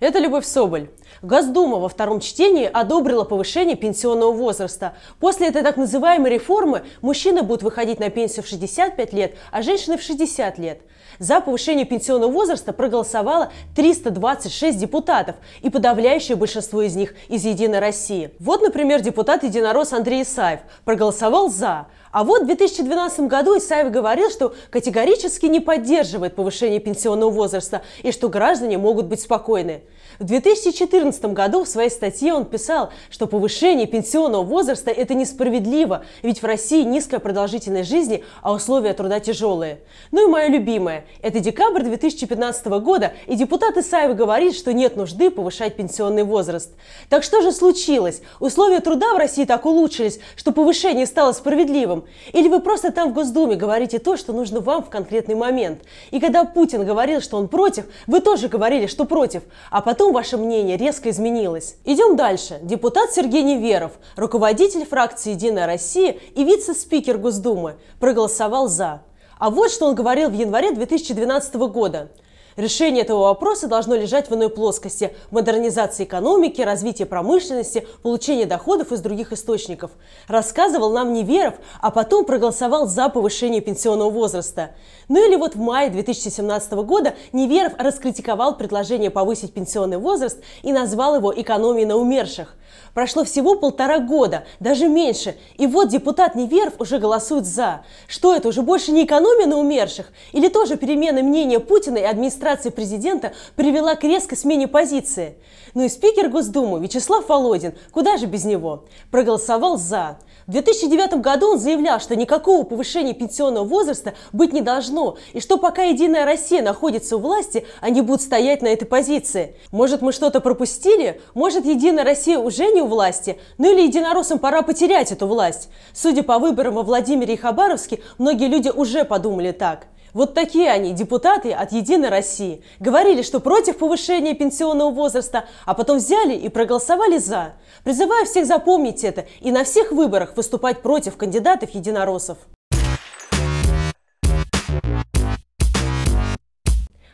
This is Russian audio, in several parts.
Это Любовь Соболь. Госдума во втором чтении одобрила повышение пенсионного возраста. После этой так называемой реформы мужчины будут выходить на пенсию в 65 лет, а женщины в 60 лет. За повышение пенсионного возраста проголосовало 326 депутатов, и подавляющее большинство из них из «Единой России». Вот, например, депутат-единорос Андрей Исаев проголосовал «за», а вот в 2012 году Исаев говорил, что категорически не поддерживает повышение пенсионного возраста и что граждане могут быть спокойны. В 2014 году в своей статье он писал, что повышение пенсионного возраста – это несправедливо, ведь в России низкая продолжительность жизни, а условия труда тяжелые. Ну и мое любимое – это декабрь 2015 года, и депутат Исаев говорит, что нет нужды повышать пенсионный возраст. Так что же случилось? Условия труда в России так улучшились, что повышение стало справедливым? Или вы просто там в Госдуме говорите то, что нужно вам в конкретный момент? И когда Путин говорил, что он против, вы тоже говорили, что против, а потом ваше мнение резко изменилось? Идем дальше. Депутат Сергей Неверов, руководитель фракции «Единая Россия» и вице-спикер Госдумы, проголосовал «за». А вот что он говорил в январе 2012 года. Решение этого вопроса должно лежать в иной плоскости – модернизации экономики, развития промышленности, получения доходов из других источников. Рассказывал нам Неверов, а потом проголосовал за повышение пенсионного возраста. Ну или вот в мае 2017 года Неверов раскритиковал предложение повысить пенсионный возраст и назвал его экономией на умерших. Прошло всего полтора года, даже меньше, и вот депутат Неверов уже голосует «за». Что это, уже больше не экономия на умерших? Или тоже перемена мнения Путина и администрации президента привела к резкой смене позиции? Ну и спикер Госдумы Вячеслав Володин, куда же без него, проголосовал «за». В 2009 году он заявлял, что никакого повышения пенсионного возраста быть не должно, и что пока «Единая Россия» находится у власти, они будут стоять на этой позиции. Может, мы что-то пропустили? Может, «Единая Россия» уже не у власти? Ну или единороссам пора потерять эту власть? Судя по выборам во Владимире и Хабаровске, многие люди уже подумали так. Вот такие они, депутаты от «Единой России». Говорили, что против повышения пенсионного возраста, а потом взяли и проголосовали «за». Призываю всех запомнить это и на всех выборах выступать против кандидатов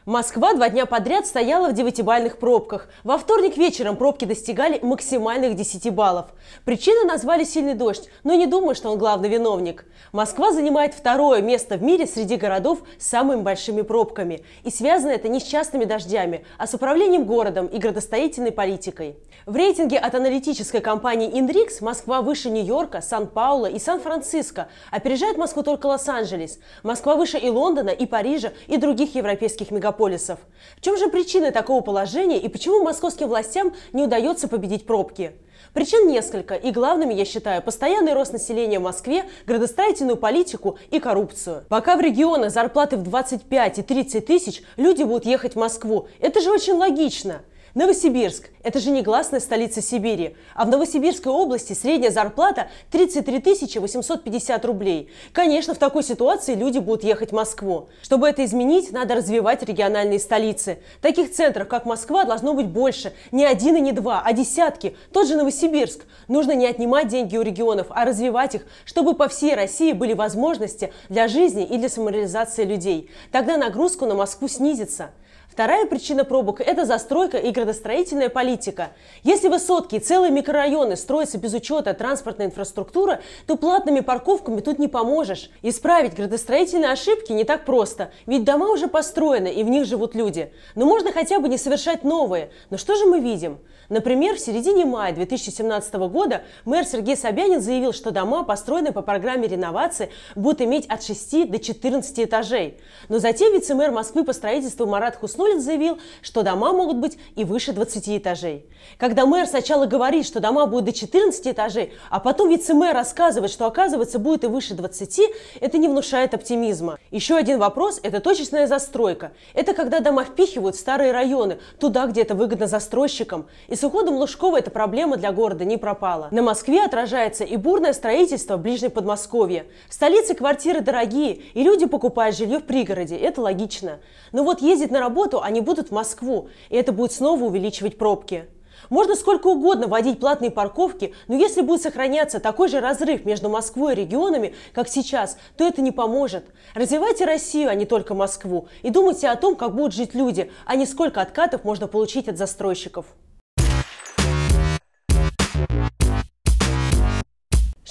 Москва два дня подряд стояла в девятибальных пробках. Во вторник вечером пробки достигали максимальных 10 баллов. Причины назвали сильный дождь, но не думаю, что он главный виновник. Москва занимает второе место в мире среди городов с самыми большими пробками. И связано это не с частными дождями, а с управлением городом и градостроительной политикой. В рейтинге от аналитической компании Inrix Москва выше Нью-Йорка, Сан-Паула и Сан-Франциско. Опережает Москву только Лос-Анджелес. Москва выше и Лондона, и Парижа, и других европейских мегаполисов мегаполисов. В чем же причины такого положения и почему московским властям не удается победить пробки? Причин несколько, и главными, я считаю, постоянный рост населения в Москве, градостроительную политику и коррупцию. Пока в регионах зарплаты в 25 и 30 тысяч, люди будут ехать в Москву. Это же очень логично. Новосибирск – это же не гласная столица Сибири, а в Новосибирской области средняя зарплата 33 850 рублей. Конечно, в такой ситуации люди будут ехать в Москву. Чтобы это изменить, надо развивать региональные столицы. Таких центров, как Москва, должно быть больше. Не один и не два, а десятки. Тот же Новосибирск. Нужно не отнимать деньги у регионов, а развивать их, чтобы по всей России были возможности для жизни и для самореализации людей. Тогда нагрузку на Москву снизится. Вторая причина пробок – это застройка и градостроительная политика. Если высотки и целые микрорайоны строятся без учета транспортной инфраструктуры, то платными парковками тут не поможешь. Исправить градостроительные ошибки не так просто, ведь дома уже построены и в них живут люди. Но можно хотя бы не совершать новые. Но что же мы видим? Например, в середине мая 2017 года мэр Сергей Собянин заявил, что дома, построенные по программе реновации, будут иметь от 6 до 14 этажей. Но затем вице-мэр Москвы по строительству Марат Хуснулин заявил, что дома могут быть и выше 20 этажей. Когда мэр сначала говорит, что дома будут до 14 этажей, а потом вице-мэр рассказывает, что оказывается будет и выше 20, это не внушает оптимизма. Еще один вопрос – это точечная застройка. Это когда дома впихивают в старые районы, туда, где это выгодно застройщикам. И с уходом Лужкова эта проблема для города не пропала. На Москве отражается и бурное строительство в ближнем Подмосковье. В столице квартиры дорогие, и люди покупают жилье в пригороде. Это логично. Но вот ездить на работу они будут в Москву, и это будет снова увеличивать пробки. Можно сколько угодно вводить платные парковки, но если будет сохраняться такой же разрыв между Москвой и регионами, как сейчас, то это не поможет. Развивайте Россию, а не только Москву, и думайте о том, как будут жить люди, а не сколько откатов можно получить от застройщиков.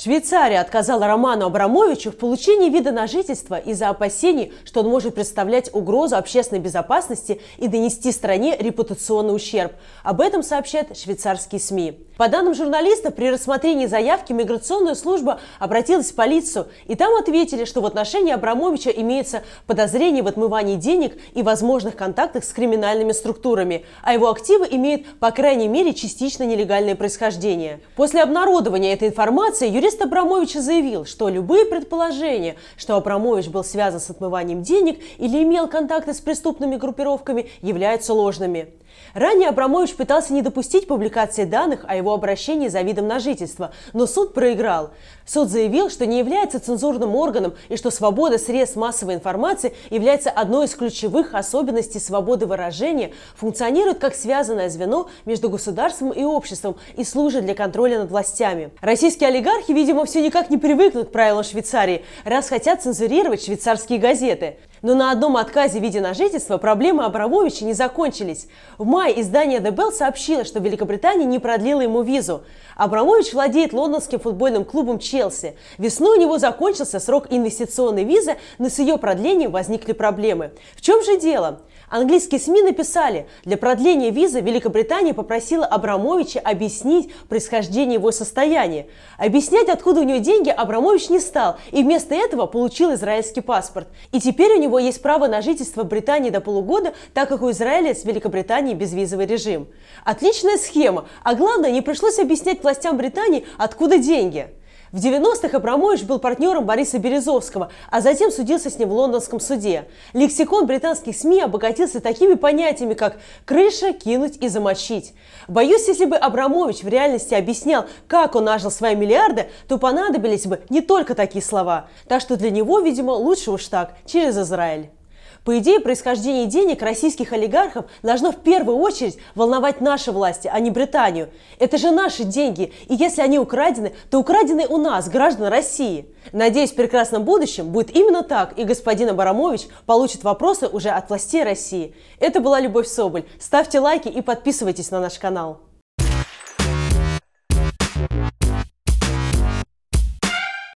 Швейцария отказала Роману Абрамовичу в получении вида на жительство из-за опасений, что он может представлять угрозу общественной безопасности и донести стране репутационный ущерб. Об этом сообщают швейцарские СМИ. По данным журналистов, при рассмотрении заявки миграционная служба обратилась в полицию, и там ответили, что в отношении Абрамовича имеется подозрение в отмывании денег и возможных контактах с криминальными структурами, а его активы имеют, по крайней мере, частично нелегальное происхождение. После обнародования этой информации юрист Абрамовича заявил, что любые предположения, что Абрамович был связан с отмыванием денег или имел контакты с преступными группировками, являются ложными. Ранее Абрамович пытался не допустить публикации данных о его обращении за видом на жительство, но суд проиграл. Суд заявил, что не является цензурным органом и что свобода средств массовой информации является одной из ключевых особенностей свободы выражения, функционирует как связанное звено между государством и обществом и служит для контроля над властями. Российские олигархи, видимо, все никак не привыкнут к правилам Швейцарии, раз хотят цензурировать швейцарские газеты. Но на одном отказе в виде на жительство проблемы Абрамовича не закончились. В мае издание The Bell сообщило, что Великобритания не продлила ему визу. Абрамович владеет лондонским футбольным клубом Челси. Весной у него закончился срок инвестиционной визы, но с ее продлением возникли проблемы. В чем же дело? Английские СМИ написали, для продления визы Великобритания попросила Абрамовича объяснить происхождение его состояния. Объяснять, откуда у него деньги, Абрамович не стал, и вместо этого получил израильский паспорт. И теперь у него есть право на жительство в Британии до полугода, так как у Израиля с Великобританией безвизовый режим. Отличная схема, а главное, не пришлось объяснять властям Британии, откуда деньги. В 90-х Абрамович был партнером Бориса Березовского, а затем судился с ним в лондонском суде. Лексикон британских СМИ обогатился такими понятиями, как «крыша», «кинуть» и «замочить». Боюсь, если бы Абрамович в реальности объяснял, как он нажил свои миллиарды, то понадобились бы не только такие слова. Так что для него, видимо, лучше уж так, через Израиль. По идее, происхождение денег российских олигархов должно в первую очередь волновать наши власти, а не Британию. Это же наши деньги, и если они украдены, то украдены у нас, граждан России. Надеюсь, в прекрасном будущем будет именно так, и господин Абрамович получит вопросы уже от властей России. Это была Любовь Соболь. Ставьте лайки и подписывайтесь на наш канал.